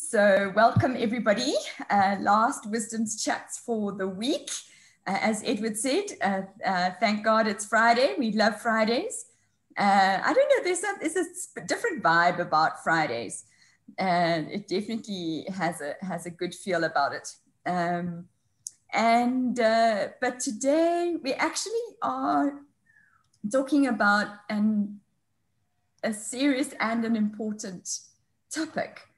So, welcome everybody. Uh, last WISDOMS Chats for the week. Uh, as Edward said, uh, uh thank God it's Friday. We love Fridays. Uh, I don't know, there's a, there's a different vibe about Fridays. And it definitely has a, has a good feel about it. Um, and, uh, but today we actually are talking about an, a serious and an important topic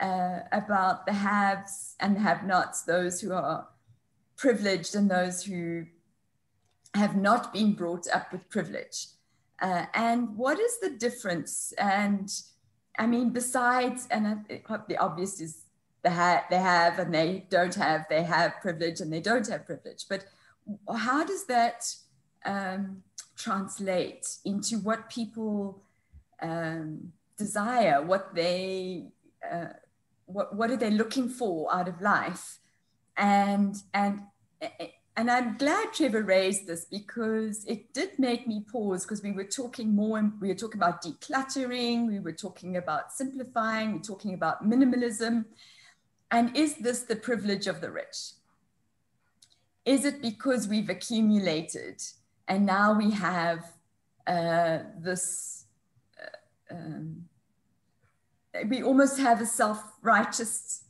uh, about the haves and the have nots, those who are privileged and those who have not been brought up with privilege. Uh, and what is the difference? And I mean, besides, and the obvious is they have, they have and they don't have, they have privilege and they don't have privilege. But how does that um, translate into what people um, desire, what they uh, what, what are they looking for out of life? And, and, and I'm glad Trevor raised this because it did make me pause because we were talking more, and we were talking about decluttering, we were talking about simplifying, we we're talking about minimalism. And is this the privilege of the rich? Is it because we've accumulated and now we have uh, this uh, um, we almost have a self-righteous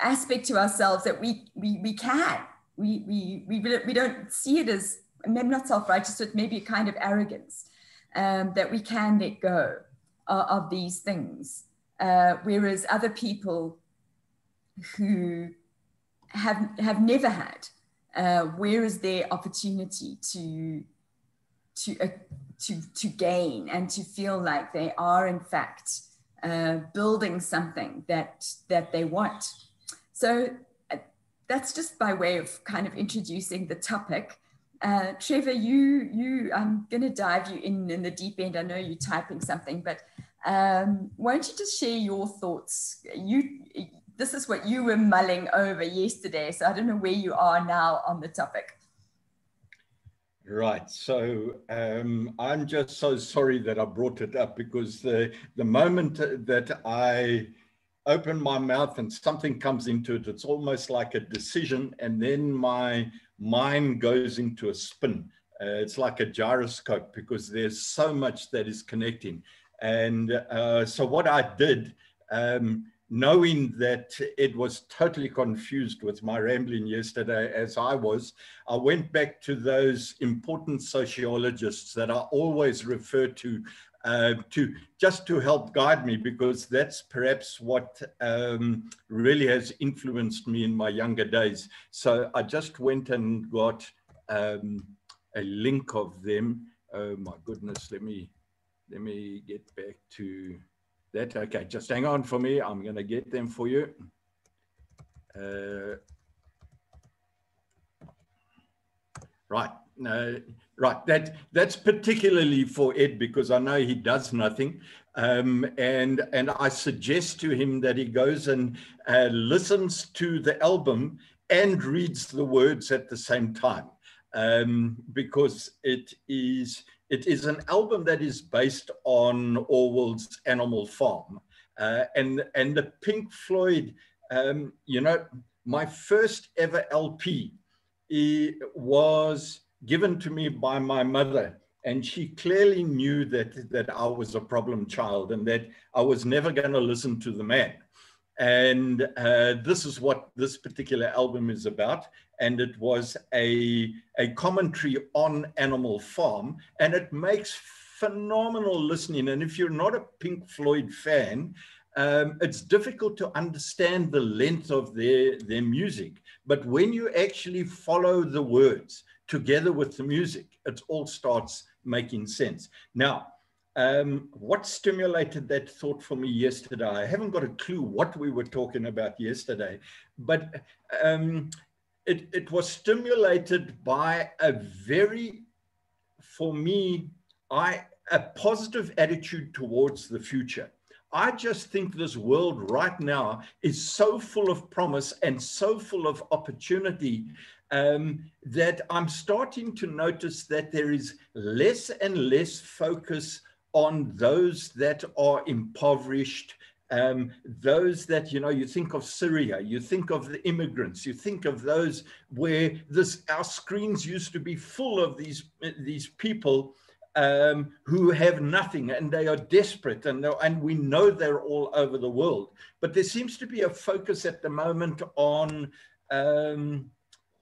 aspect to ourselves that we we we can. We we we we don't see it as maybe not self-righteous but maybe a kind of arrogance um, that we can let go of, of these things. Uh, whereas other people who have have never had uh, where is their opportunity to to uh, to to gain and to feel like they are in fact uh, building something that that they want. So uh, that's just by way of kind of introducing the topic. Uh, Trevor, you you I'm going to dive you in in the deep end. I know you're typing something, but um, won't you just share your thoughts? You this is what you were mulling over yesterday, so I don't know where you are now on the topic. Right. So um, I'm just so sorry that I brought it up because the, the moment that I open my mouth and something comes into it, it's almost like a decision. And then my mind goes into a spin. Uh, it's like a gyroscope because there's so much that is connecting. And uh, so what I did, um, knowing that it was totally confused with my rambling yesterday, as I was, I went back to those important sociologists that I always refer to. Uh, to just to help guide me because that's perhaps what um, really has influenced me in my younger days. So I just went and got um, a link of them. Oh my goodness, let me let me get back to that okay just hang on for me. I'm going to get them for you. Uh, right no right that that's particularly for ed because i know he does nothing. Um, and and i suggest to him that he goes and uh, listens to the album and reads the words at the same time. Um, because it is it is an album that is based on Orwell's Animal Farm. Uh, and, and the Pink Floyd, um, you know, my first ever LP was given to me by my mother. And she clearly knew that, that I was a problem child and that I was never going to listen to the man. And uh, this is what this particular album is about. And it was a, a commentary on Animal Farm. And it makes phenomenal listening. And if you're not a Pink Floyd fan, um, it's difficult to understand the length of their, their music. But when you actually follow the words together with the music, it all starts making sense. Now, um, what stimulated that thought for me yesterday? I haven't got a clue what we were talking about yesterday, but um, it, it was stimulated by a very, for me, I a positive attitude towards the future. I just think this world right now is so full of promise and so full of opportunity um, that I'm starting to notice that there is less and less focus on those that are impoverished um, those that, you know, you think of Syria, you think of the immigrants, you think of those where this, our screens used to be full of these, these people um, who have nothing and they are desperate and, and we know they're all over the world. But there seems to be a focus at the moment on um,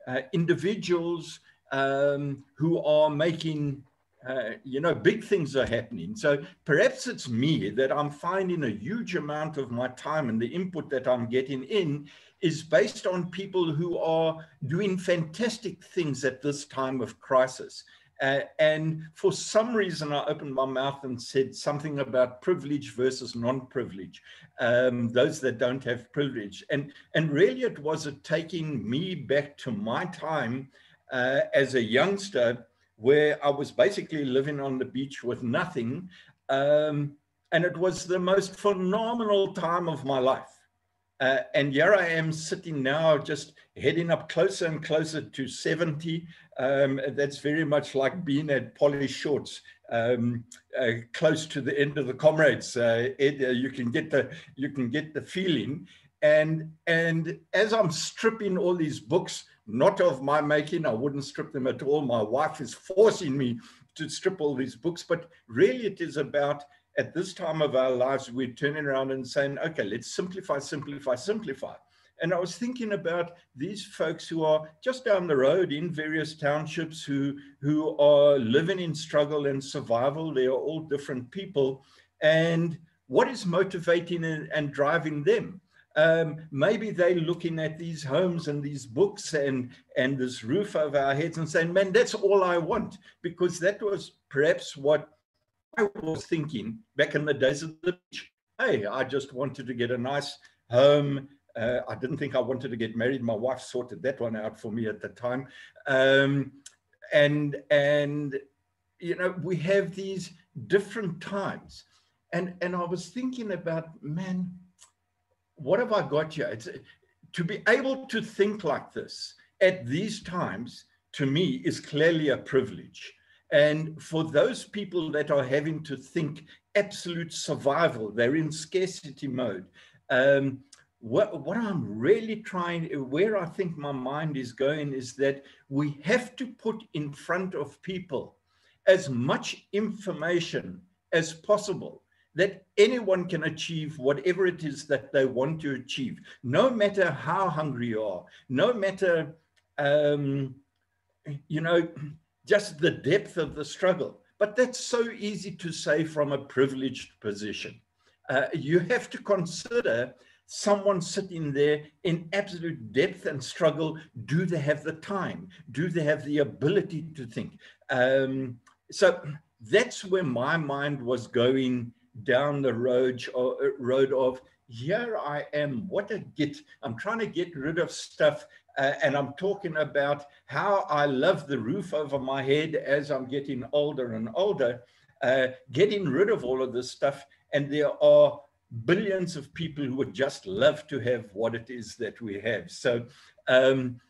uh, individuals um, who are making uh, you know, big things are happening. So perhaps it's me that I'm finding a huge amount of my time and the input that I'm getting in is based on people who are doing fantastic things at this time of crisis. Uh, and for some reason, I opened my mouth and said something about privilege versus non-privilege, um, those that don't have privilege. And, and really it was a taking me back to my time uh, as a youngster where I was basically living on the beach with nothing. Um, and it was the most phenomenal time of my life. Uh, and here I am sitting now, just heading up closer and closer to 70. Um, that's very much like being at Polly Shortts, um, uh, close to the end of the comrades. Uh, Ed, uh, you can get the you can get the feeling. And and as I'm stripping all these books, not of my making, I wouldn't strip them at all. My wife is forcing me to strip all these books, but really it is about at this time of our lives, we're turning around and saying, okay, let's simplify, simplify, simplify. And I was thinking about these folks who are just down the road in various townships who, who are living in struggle and survival. They are all different people. And what is motivating and, and driving them? Um, maybe they're looking at these homes and these books and, and this roof over our heads and saying, man, that's all I want. Because that was perhaps what I was thinking back in the days of the beach. Hey, I just wanted to get a nice home. Uh, I didn't think I wanted to get married. My wife sorted that one out for me at the time. Um, and and you know we have these different times, and and I was thinking about man, what have I got here? It's to be able to think like this at these times to me is clearly a privilege and for those people that are having to think absolute survival, they're in scarcity mode. Um, what, what I'm really trying, where I think my mind is going, is that we have to put in front of people as much information as possible that anyone can achieve whatever it is that they want to achieve, no matter how hungry you are, no matter, um, you know, just the depth of the struggle. But that's so easy to say from a privileged position. Uh, you have to consider someone sitting there in absolute depth and struggle. Do they have the time? Do they have the ability to think? Um, so that's where my mind was going down the road, uh, road of here I am, what a git. I'm trying to get rid of stuff uh, and I'm talking about how I love the roof over my head as I'm getting older and older, uh, getting rid of all of this stuff. And there are billions of people who would just love to have what it is that we have. So, um,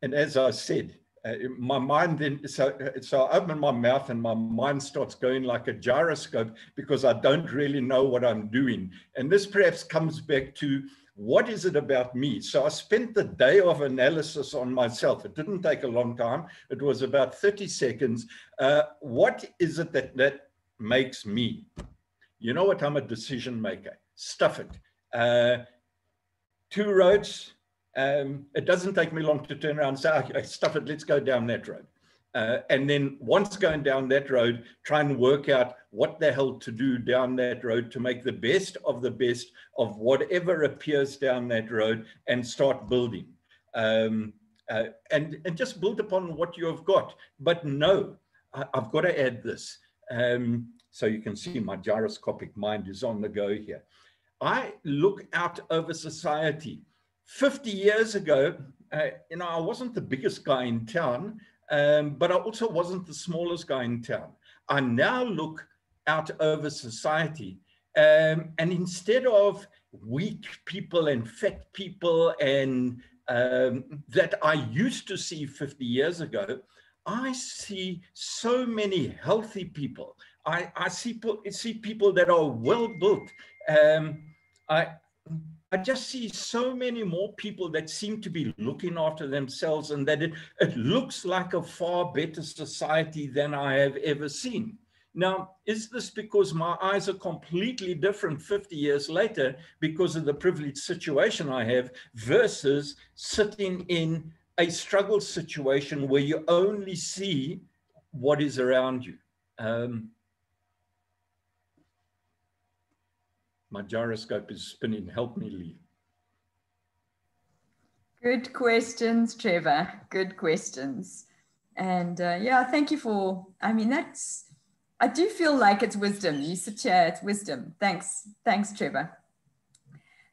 and as I said, uh, my mind then so so I open my mouth and my mind starts going like a gyroscope because I don't really know what I'm doing. And this perhaps comes back to what is it about me? So I spent the day of analysis on myself. It didn't take a long time. It was about 30 seconds. Uh, what is it that, that makes me? You know what? I'm a decision maker. Stuff it. Uh, two roads. Um, it doesn't take me long to turn around and say, okay, stuff it, let's go down that road. Uh, and then once going down that road, try and work out what the hell to do down that road to make the best of the best of whatever appears down that road and start building. Um, uh, and, and just build upon what you have got. But no, I, have got to add this. Um, so you can see my gyroscopic mind is on the go here. I look out over society. 50 years ago, uh, you know, I wasn't the biggest guy in town, um, but I also wasn't the smallest guy in town. I now look out over society. Um, and instead of weak people and fat people and um, that I used to see 50 years ago, I see so many healthy people. I, I see, see people that are well built. Um, I, I just see so many more people that seem to be looking after themselves and that it, it looks like a far better society than I have ever seen. Now, is this because my eyes are completely different 50 years later because of the privileged situation I have versus sitting in a struggle situation where you only see what is around you? Um, my gyroscope is spinning. Help me, Lee. Good questions, Trevor. Good questions. And uh, yeah, thank you for, I mean, that's, I do feel like it's wisdom. You sit here, it's wisdom. Thanks. Thanks, Trevor.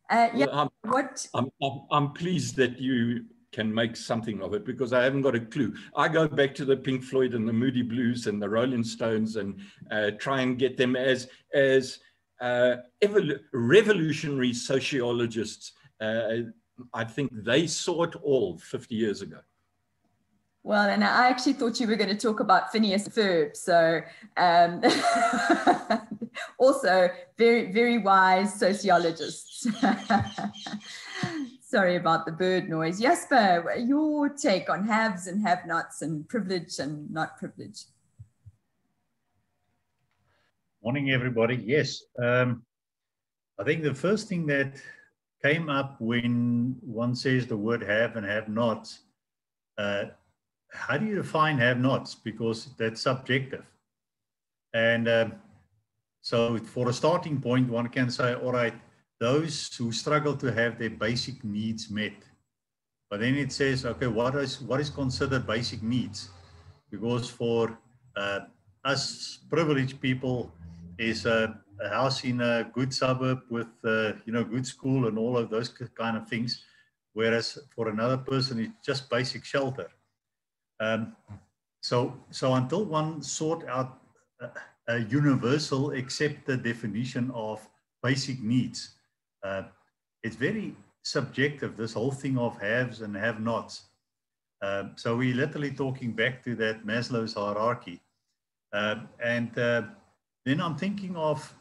Uh, yeah, well, I'm, what? I'm, I'm, I'm pleased that you can make something of it because I haven't got a clue. I go back to the Pink Floyd and the Moody Blues and the Rolling Stones and uh, try and get them as as revolutionary sociologists. Uh, I think they saw it all 50 years ago. Well, and I actually thought you were going to talk about Phineas Ferb. So, um, also very, very wise sociologists. Sorry about the bird noise. Jasper, your take on haves and have nots and privilege and not privilege. Morning, everybody. Yes. Um, I think the first thing that came up when one says the word have and have nots uh, how do you define have nots? Because that's subjective. And um, so for a starting point, one can say, all right, those who struggle to have their basic needs met. But then it says, okay, what is, what is considered basic needs? Because for uh, us privileged people is a, a, house in a good suburb with, uh, you know, good school and all of those kind of things. Whereas for another person, it's just basic shelter. Um, so, so until one sort out a, a, universal accepted definition of basic needs, uh, it's very subjective, this whole thing of haves and have-nots. Um, so we're literally talking back to that Maslow's hierarchy. Um, and uh, then I'm thinking of,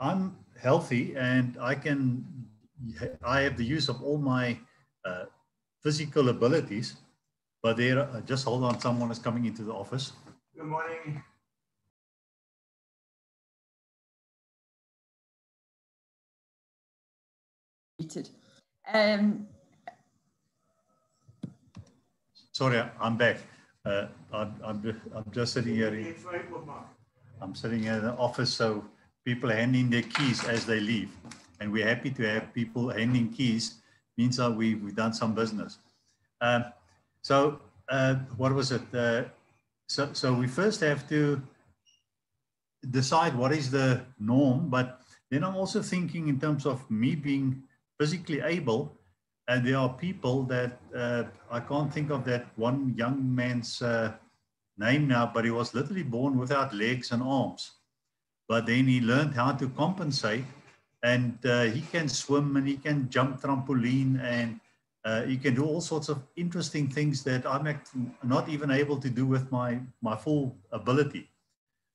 I'm healthy and I can, I have the use of all my uh, physical abilities, but there, uh, just hold on, someone is coming into the office. Good morning. Um, Sorry, I'm back. Uh, I'm, I'm, I'm just sitting here. I'm sitting in the office, so people handing their keys as they leave. And we're happy to have people handing keys, means that we, we've done some business. Um, so uh, what was it? Uh, so, so we first have to decide what is the norm, but then I'm also thinking in terms of me being physically able, and there are people that uh, I can't think of that one young man's uh, name now, but he was literally born without legs and arms. But then he learned how to compensate, and uh, he can swim and he can jump trampoline and uh, you can do all sorts of interesting things that I'm not even able to do with my, my full ability.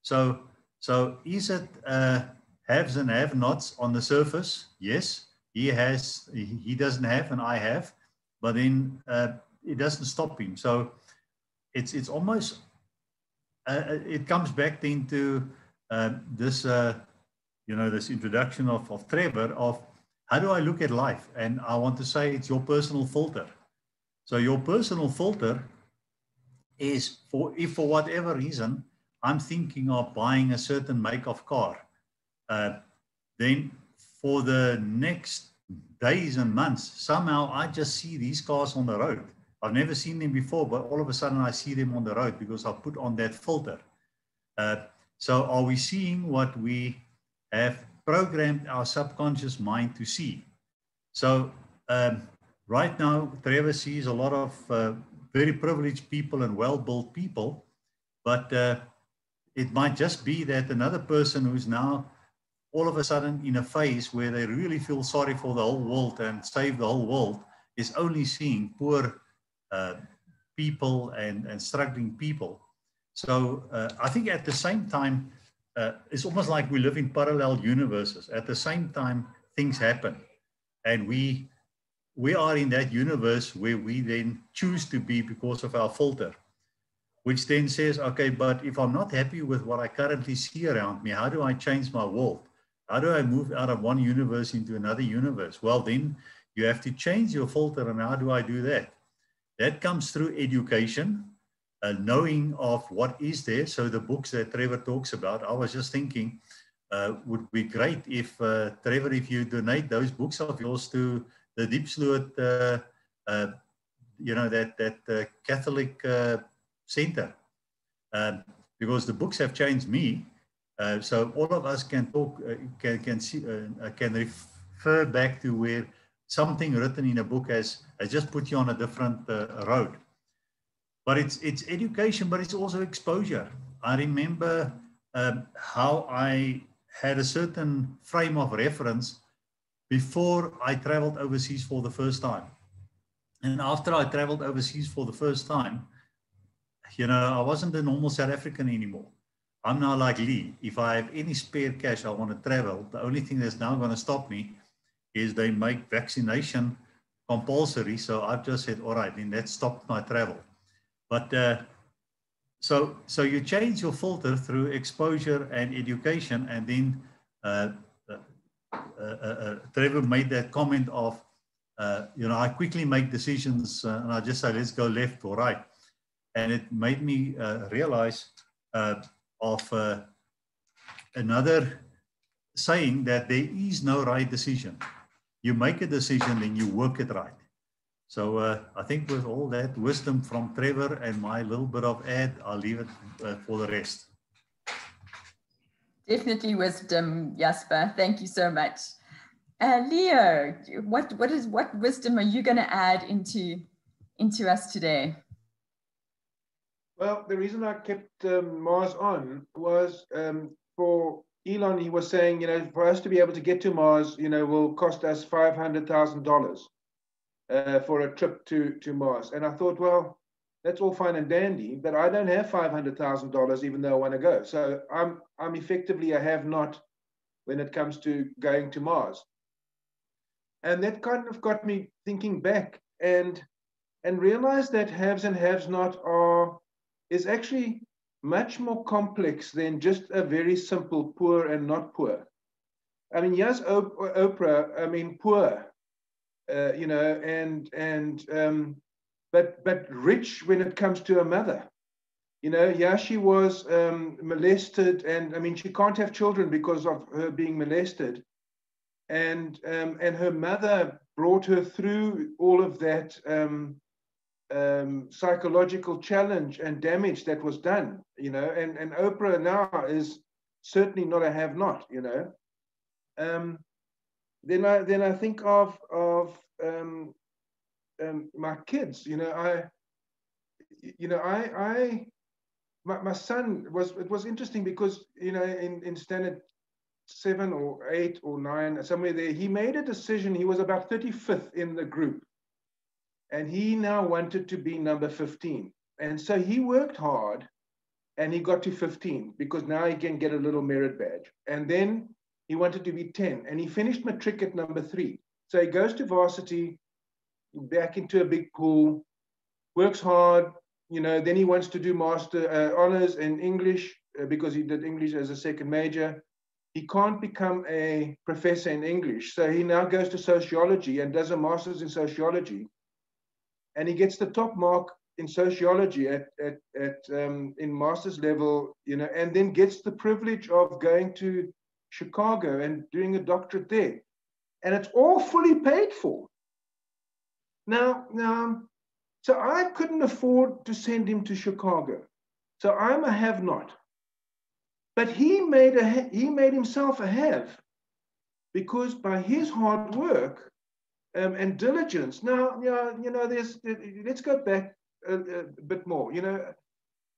So, so is it uh, haves and have nots on the surface? Yes, he has, he doesn't have and I have, but then uh, it doesn't stop him. So it's, it's almost, it comes back into uh, this, you know, this introduction of, of Trevor of how do I look at life? And I want to say it's your personal filter. So your personal filter is for if for whatever reason I'm thinking of buying a certain make of car, uh, then for the next days and months, somehow I just see these cars on the road. I've never seen them before, but all of a sudden I see them on the road because I put on that filter. Uh, so are we seeing what we have programmed our subconscious mind to see. So um, right now, Trevor sees a lot of uh, very privileged people and well-built people, but uh, it might just be that another person who's now all of a sudden in a phase where they really feel sorry for the whole world and save the whole world is only seeing poor people and, and struggling people. So uh, I think at the same time, uh, it's almost like we live in parallel universes. At the same time, things happen, and we we are in that universe where we then choose to be because of our filter, which then says, okay, but if I'm not happy with what I currently see around me, how do I change my world? How do I move out of one universe into another universe? Well, then you have to change your filter. And how do I do that? That comes through education, uh, knowing of what is there. So the books that Trevor talks about, I was just thinking, uh, would be great if uh, Trevor, if you donate those books of yours to the Diepsloot, uh, uh, you know, that, that Catholic center. Um, because the books have changed me. so all of us can talk, can, can, see, can refer back to where something written in a book has, has just put you on a different road. But it's, it's education, but it's also exposure. I remember um, how I had a certain frame of reference before I traveled overseas for the first time. And after I traveled overseas for the first time, you know, I wasn't a normal South African anymore. I'm now like Lee. If I have any spare cash, I want to travel. The only thing that's now going to stop me is they make vaccination compulsory. So I've just said, all right, then that stopped my travel. But uh, so so you change your filter through exposure and education, and then uh, uh, uh, Trevor made that comment of, you know, I quickly make decisions and I just say, let's go left or right. And it made me realize of another saying that there is no right decision. You make a decision, then you work it right. So uh, I think with all that wisdom from Trevor and my little bit of ad, I'll leave it uh, for the rest. Definitely wisdom, Jasper. Thank you so much. Uh, Leo, what, what, is, what wisdom are you going to add into, into us today? Well, the reason I kept um, Mars on was um, for Elon, he was saying, you know, for us to be able to get to Mars, you know, will cost us $500,000 uh, for a trip to, to Mars. And I thought, well, that's all fine and dandy, but I don't have $500,000 even though I want to go. So I'm, I'm effectively a have not when it comes to going to Mars. And that kind of got me thinking back and, and realized that haves and haves not are, is actually much more complex than just a very simple poor and not poor. I mean, yes, Oprah, I mean, poor, uh, you know, and, and, um, but but rich when it comes to her mother. You know, yeah, she was um, molested, and I mean, she can't have children because of her being molested, and um, and her mother brought her through all of that um, um, psychological challenge and damage that was done. You know, and and Oprah now is certainly not a have-not. You know, um, then I then I think of of um, um, my kids, you know, I, you know, I, I, my, my son was, it was interesting because, you know, in, in standard seven or eight or nine, somewhere there, he made a decision. He was about 35th in the group. And he now wanted to be number 15. And so he worked hard and he got to 15 because now he can get a little merit badge. And then he wanted to be 10 and he finished matric at number three. So he goes to varsity back into a big pool, works hard. You know, then he wants to do master uh, honors in English uh, because he did English as a second major. He can't become a professor in English, so he now goes to sociology and does a master's in sociology. And he gets the top mark in sociology at, at, at um, in master's level, you know, and then gets the privilege of going to Chicago and doing a doctorate there. And it's all fully paid for. Now, now, so I couldn't afford to send him to Chicago. So I'm a have not. But he made a he made himself a have because by his hard work um, and diligence. Now, yeah, you know, there's let's go back a, a bit more. You know,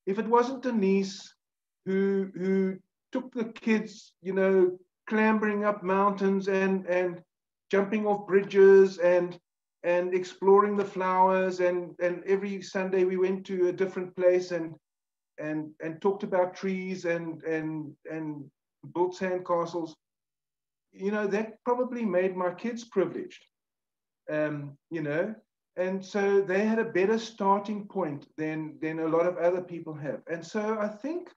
if it wasn't Denise who who took the kids, you know, clambering up mountains and and jumping off bridges and and exploring the flowers and and every sunday we went to a different place and and and talked about trees and and and built sand castles you know that probably made my kids privileged um you know and so they had a better starting point than than a lot of other people have and so i think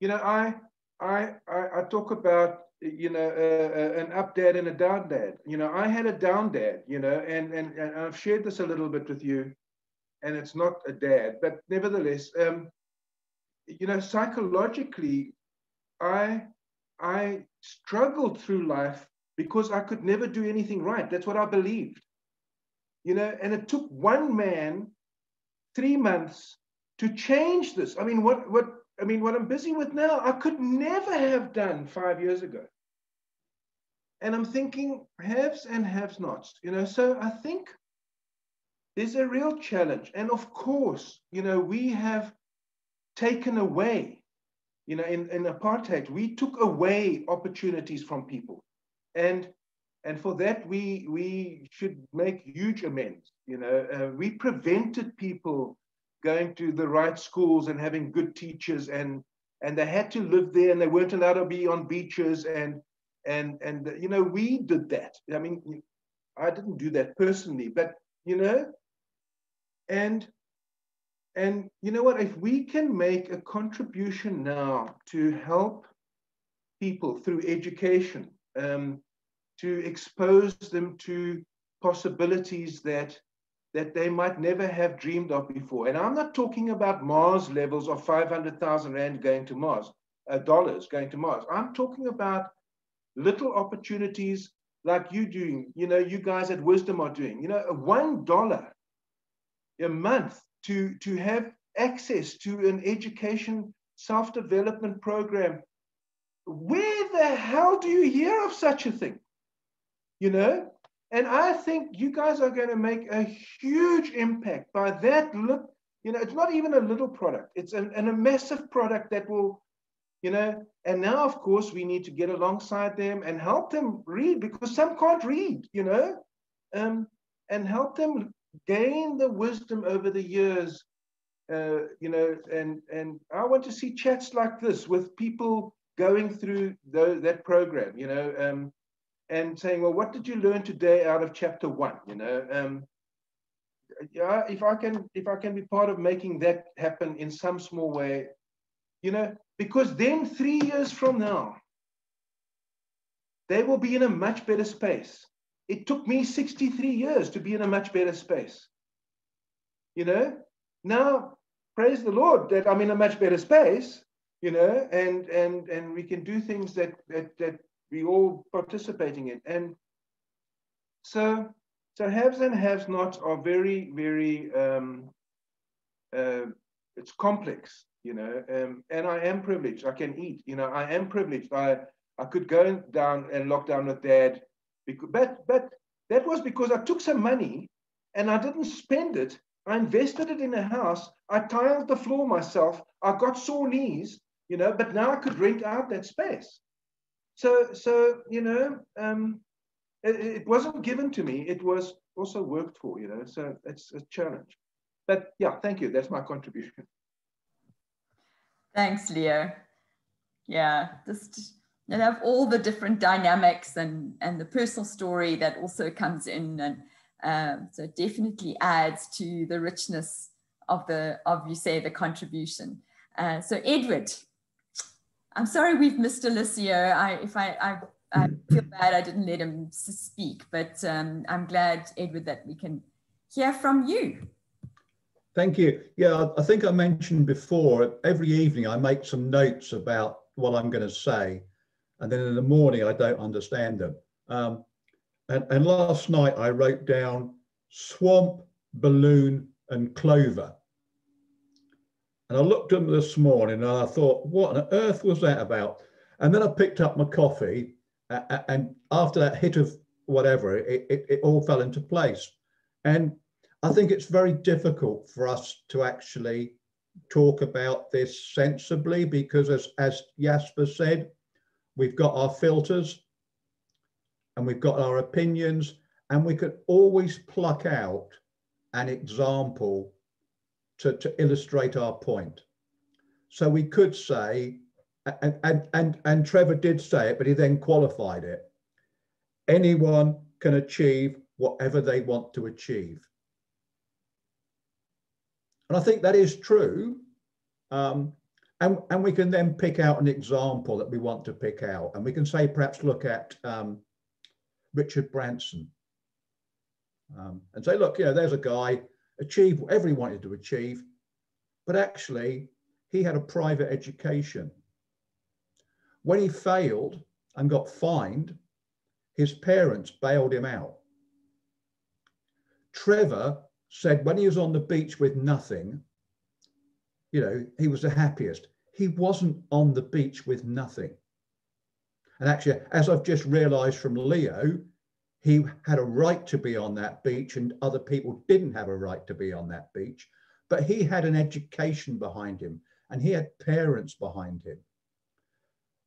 you know i i i, I talk about you know, uh, an up dad and a down dad. You know, I had a down dad, you know, and, and, and I've shared this a little bit with you, and it's not a dad, but nevertheless, um, you know, psychologically, I, I struggled through life because I could never do anything right. That's what I believed, you know, and it took one man three months to change this. I mean, what, what I mean, what I'm busy with now, I could never have done five years ago. And I'm thinking haves and haves nots, you know. So I think there's a real challenge. And of course, you know, we have taken away, you know, in, in apartheid, we took away opportunities from people. And and for that we we should make huge amends you know. Uh, we prevented people going to the right schools and having good teachers and and they had to live there and they weren't allowed to be on beaches and and and you know we did that. I mean i didn't do that personally but you know and and you know what? If we can make a contribution now to help people through education um, to expose them to possibilities that that they might never have dreamed of before. And I'm not talking about Mars levels of 500,000 Rand going to Mars, uh, dollars going to Mars. I'm talking about little opportunities like you doing, you know, you guys at Wisdom are doing, you know, one dollar a month to, to have access to an education self-development program. Where the hell do you hear of such a thing? You know, and I think you guys are going to make a huge impact by that look. You know, it's not even a little product, it's an, an, a massive product that will, you know, and now, of course, we need to get alongside them and help them read because some can't read, you know, um, and help them gain the wisdom over the years. Uh, you know, and and I want to see chats like this with people going through the, that program. You know, um, and saying, well, what did you learn today out of chapter one? You know, um, yeah, if I can, if I can be part of making that happen in some small way, you know, because then three years from now, they will be in a much better space. It took me 63 years to be in a much better space. You know, now praise the Lord that I'm in a much better space, you know, and and and we can do things that that that we all participating in. And so, so haves and haves nots are very, very, um, uh, it's complex, you know, um, and I am privileged. I can eat, you know, I am privileged. I, I could go down and lock down with dad, because, but, but that was because I took some money and I didn't spend it. I invested it in a house. I tiled the floor myself. I got sore knees, you know, but now I could rent out that space. So, so you know, um, it, it, wasn't given to me. It was also worked for, you know. So it's a challenge. But yeah, thank you. That's my contribution. Thanks, Leo. Yeah, just you know, have all the different dynamics and and the personal story that also comes in, and um, so it definitely adds to the richness of the of you say the contribution. Uh, so Edward, I'm sorry we've missed Alessio. I, if I, I, I feel bad I didn't let him speak, but um, I'm glad, Edward, that we can hear from you. Thank you. Yeah, I think I mentioned before, every evening I make some notes about what I'm going to say. And then in the morning, I don't understand them. Um, and, and last night I wrote down swamp, balloon, and clover. And I looked at them this morning and I thought, what on earth was that about? And then I picked up my coffee, and after that hit of whatever, it, it, it all fell into place. And I think it's very difficult for us to actually talk about this sensibly because, as, as Jasper said, we've got our filters and we've got our opinions, and we could always pluck out an example to, to illustrate our point. So we could say, and, and, and, and Trevor did say it, but he then qualified it. Anyone can achieve whatever they want to achieve. And I think that is true. Um, and, and we can then pick out an example that we want to pick out. And we can say, perhaps look at um, Richard Branson um, and say, look, you know, there's a guy achieved whatever he wanted to achieve, but actually he had a private education. When he failed and got fined, his parents bailed him out. Trevor said when he was on the beach with nothing, you know, he was the happiest. He wasn't on the beach with nothing. And actually, as I've just realized from Leo, he had a right to be on that beach and other people didn't have a right to be on that beach. But he had an education behind him and he had parents behind him.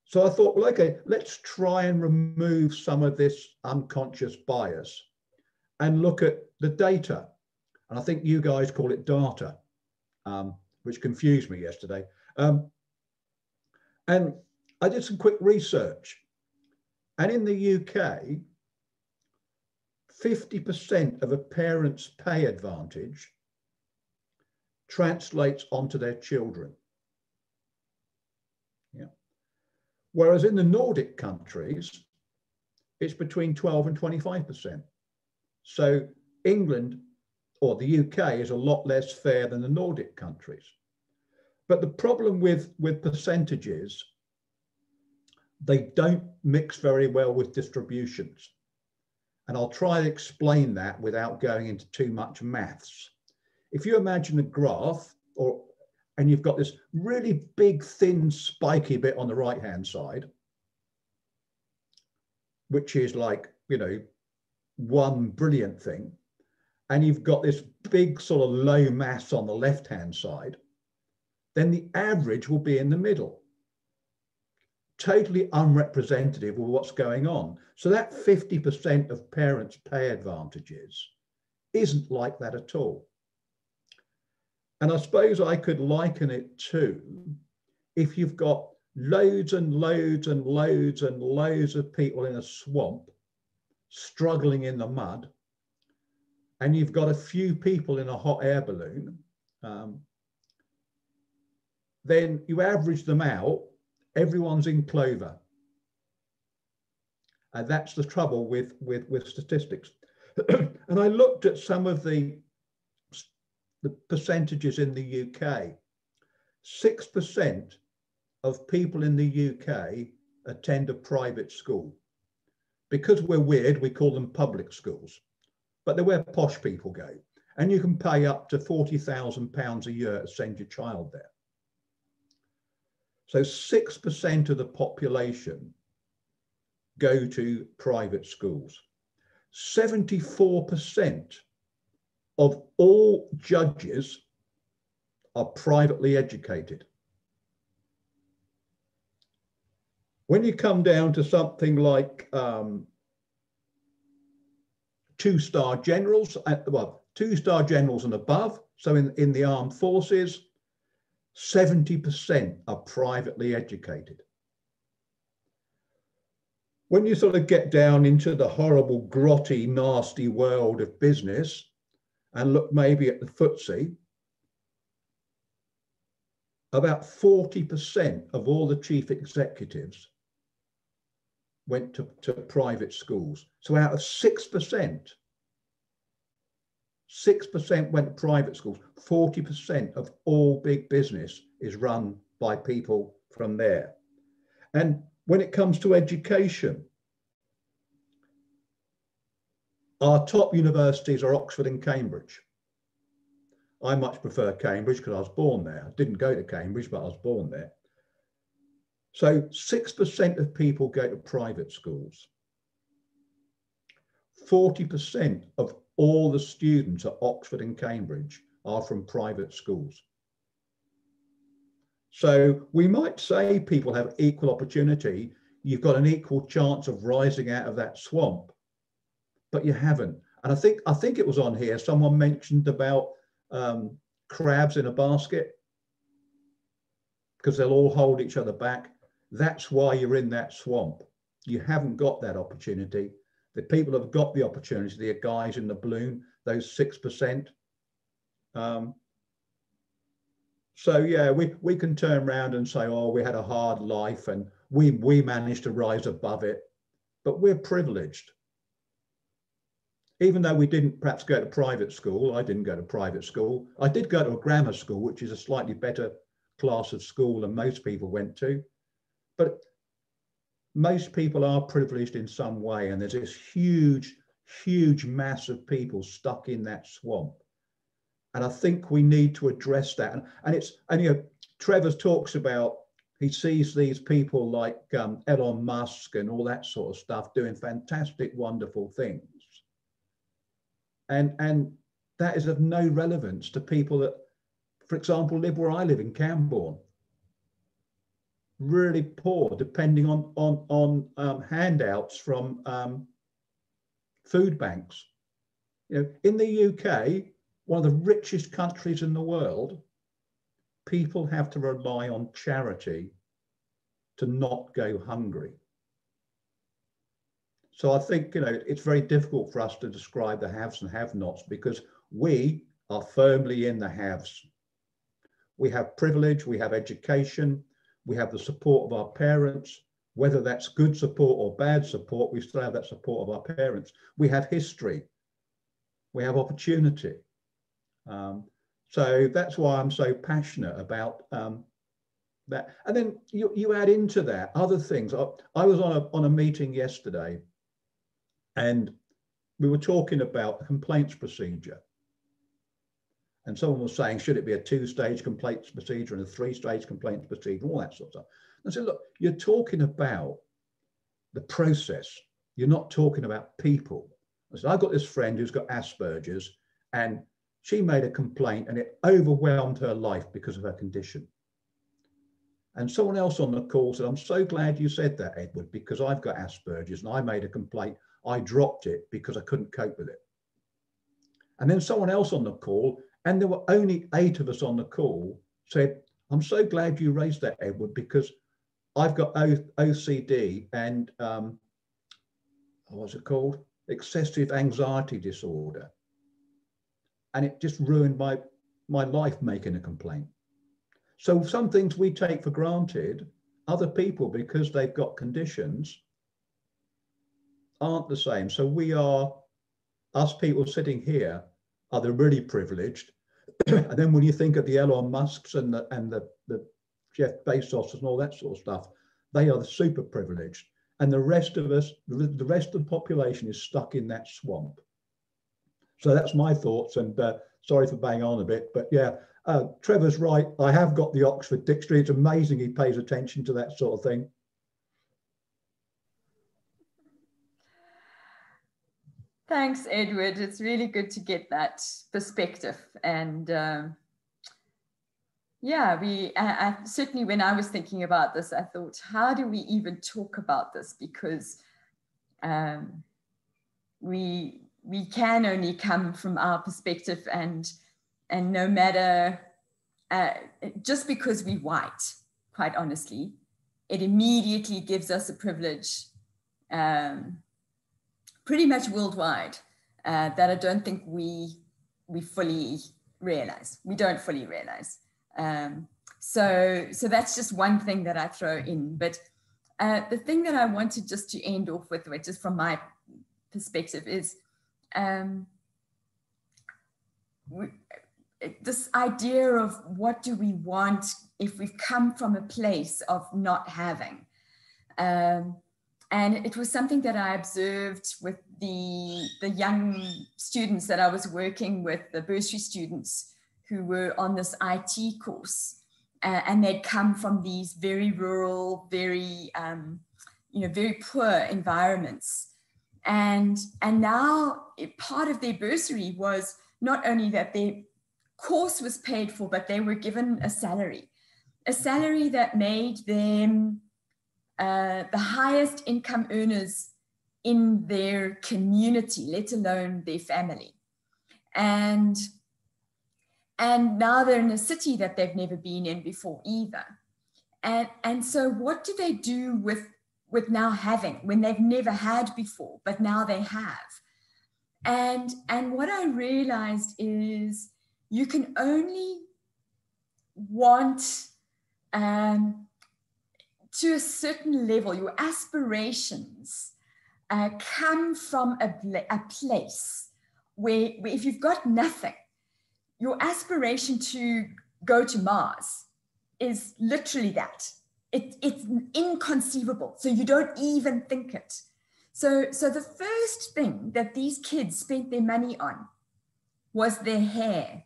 So I thought, well, okay, let's try and remove some of this unconscious bias and look at the data. And I think you guys call it data, um, which confused me yesterday. Um, and I did some quick research. And in the UK, 50% of a parent's pay advantage translates onto their children. Yeah. Whereas in the Nordic countries, it's between 12 and 25%. So England or the UK is a lot less fair than the Nordic countries. But the problem with, with percentages, they don't mix very well with distributions. And I'll try to explain that without going into too much maths. If you imagine a graph or and you've got this really big, thin, spiky bit on the right hand side, which is like, you know, one brilliant thing. And you've got this big sort of low mass on the left hand side, then the average will be in the middle. Totally unrepresentative of what's going on. So that 50% of parents' pay advantages isn't like that at all. And I suppose I could liken it to if you've got loads and loads and loads and loads of people in a swamp struggling in the mud, and you've got a few people in a hot air balloon, um, then you average them out, everyone's in clover. And that's the trouble with, with, with statistics. and I looked at some of the, the percentages in the UK. 6% of people in the UK attend a private school. Because we're weird, we call them public schools, but they're where posh people go. And you can pay up to £40,000 a year to send your child there. So 6% of the population go to private schools. 74% of all judges are privately educated. When you come down to something like um, two-star generals, uh, well, two-star generals and above, so in, in the armed forces, 70% are privately educated. When you sort of get down into the horrible, grotty, nasty world of business and look maybe at the FTSE, about 40% of all the chief executives went to, to private schools. So out of 6%, 6% went to private schools. 40% of all big business is run by people from there. And when it comes to education, our top universities are Oxford and Cambridge. I much prefer Cambridge because I was born there. I didn't go to Cambridge, but I was born there. So 6% of people go to private schools. 40% of all the students at Oxford and Cambridge are from private schools. So we might say people have equal opportunity. You've got an equal chance of rising out of that swamp. but you haven't. And I think I think it was on here. Someone mentioned about um, crabs in a basket because they'll all hold each other back. That's why you're in that swamp. You haven't got that opportunity. The people have got the opportunity. The guys in the balloon, those six percent. Um, so yeah, we we can turn around and say, oh, we had a hard life and we we managed to rise above it, but we're privileged. Even though we didn't perhaps go to private school, I didn't go to private school. I did go to a grammar school, which is a slightly better class of school than most people went to. But most people are privileged in some way, and there's this huge, huge mass of people stuck in that swamp. And I think we need to address that. And, and it's and you know, Trevor talks about he sees these people like um, Elon Musk and all that sort of stuff doing fantastic, wonderful things. And and that is of no relevance to people that for example, live where I live in Camborne. Really poor, depending on on on um, handouts from um, food banks. You know, in the UK, one of the richest countries in the world, people have to rely on charity to not go hungry. So I think you know it's very difficult for us to describe the haves and have-nots because we are firmly in the haves we have privilege, we have education, we have the support of our parents, whether that's good support or bad support, we still have that support of our parents. We have history, we have opportunity. Um, so that's why I'm so passionate about um, that. And then you, you add into that other things. I, I was on a, on a meeting yesterday and we were talking about the complaints procedure. And someone was saying, should it be a two-stage complaints procedure and a three-stage complaints procedure, all that sort of stuff. I said, look, you're talking about the process. You're not talking about people. I said, I've got this friend who's got Asperger's and she made a complaint and it overwhelmed her life because of her condition. And someone else on the call said, I'm so glad you said that, Edward, because I've got Asperger's and I made a complaint. I dropped it because I couldn't cope with it. And then someone else on the call and there were only eight of us on the call, said, I'm so glad you raised that, Edward, because I've got OCD and um, what's it called? Excessive anxiety disorder. And it just ruined my, my life making a complaint. So some things we take for granted, other people, because they've got conditions, aren't the same. So we are, us people sitting here, are really privileged. and then when you think of the Elon Musks and the and the, the Jeff Bezos and all that sort of stuff, they are the super privileged. And the rest of us, the rest of the population is stuck in that swamp. So that's my thoughts. And uh, sorry for banging on a bit, but yeah, uh, Trevor's right. I have got the Oxford Dictionary. It's amazing he pays attention to that sort of thing. Thanks, Edward. It's really good to get that perspective. And um, yeah, we I, I, certainly when I was thinking about this, I thought, how do we even talk about this? Because um, we we can only come from our perspective, and and no matter uh, just because we're white, quite honestly, it immediately gives us a privilege. Um, pretty much worldwide uh, that I don't think we we fully realize. We don't fully realize. Um, so so that's just one thing that I throw in. But uh, the thing that I wanted just to end off with, which is from my perspective, is um, we, this idea of what do we want if we've come from a place of not having. Um, and it was something that I observed with the, the young students that I was working with, the bursary students who were on this IT course. Uh, and they'd come from these very rural, very, um, you know, very poor environments. And, and now part of their bursary was not only that their course was paid for, but they were given a salary, a salary that made them uh, the highest income earners in their community, let alone their family. And and now they're in a city that they've never been in before either. And, and so what do they do with, with now having when they've never had before, but now they have? And, and what I realized is you can only want um, to a certain level, your aspirations uh, come from a, a place where, where if you've got nothing, your aspiration to go to Mars is literally that. It, it's inconceivable. So you don't even think it. So, so the first thing that these kids spent their money on was their hair.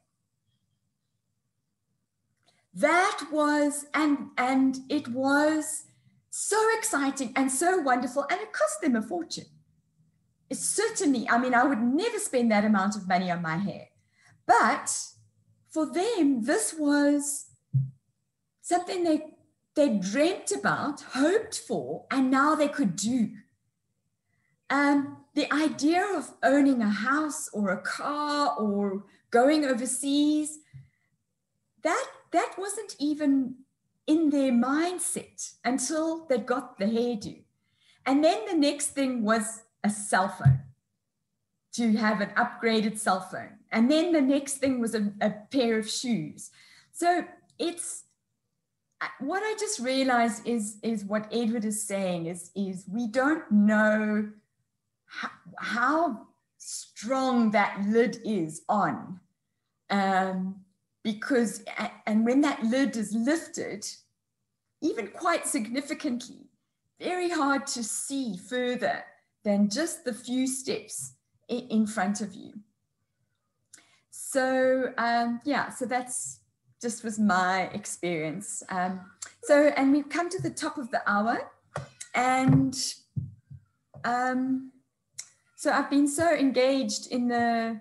That was, and, and it was so exciting and so wonderful, and it cost them a fortune. It's certainly, I mean, I would never spend that amount of money on my hair. But for them, this was something they, they dreamt about, hoped for, and now they could do. Um, the idea of owning a house or a car or going overseas, that, that wasn't even in their mindset until they got the hairdo. And then the next thing was a cell phone to have an upgraded cell phone. And then the next thing was a, a pair of shoes. So it's what I just realized is, is what Edward is saying is, is we don't know how, how strong that lid is on. Um, because, and when that lid is lifted, even quite significantly, very hard to see further than just the few steps in front of you. So um, yeah, so that's just was my experience. Um, so, and we've come to the top of the hour and um, so I've been so engaged in the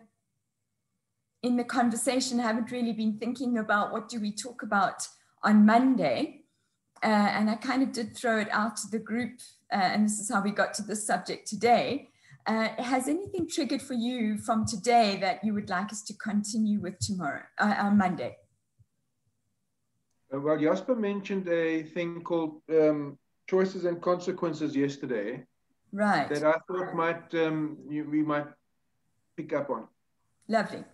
in the conversation, I haven't really been thinking about what do we talk about on Monday. Uh, and I kind of did throw it out to the group, uh, and this is how we got to this subject today. Uh, has anything triggered for you from today that you would like us to continue with tomorrow, uh, on Monday? Uh, well, Jasper mentioned a thing called um, choices and consequences yesterday. Right. That I thought might um, you, we might pick up on. Lovely.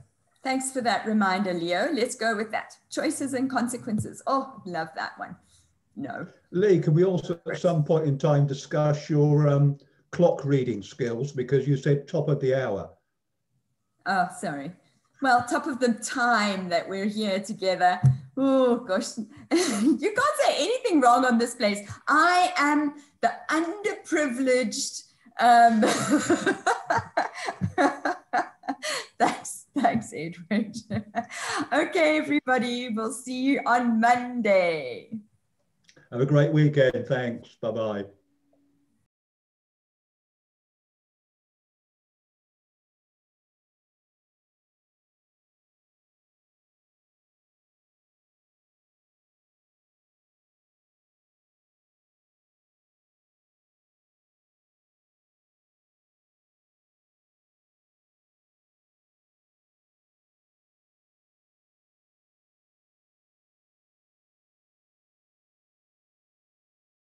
Thanks for that reminder, Leo. Let's go with that. Choices and consequences. Oh, love that one. No. Lee, can we also at some point in time discuss your um, clock reading skills because you said top of the hour. Oh, sorry. Well, top of the time that we're here together. Oh, gosh. you can't say anything wrong on this place. I am the underprivileged. Um, thanks, thanks, Edward. okay, everybody. We'll see you on Monday. Have a great weekend. Thanks. Bye bye.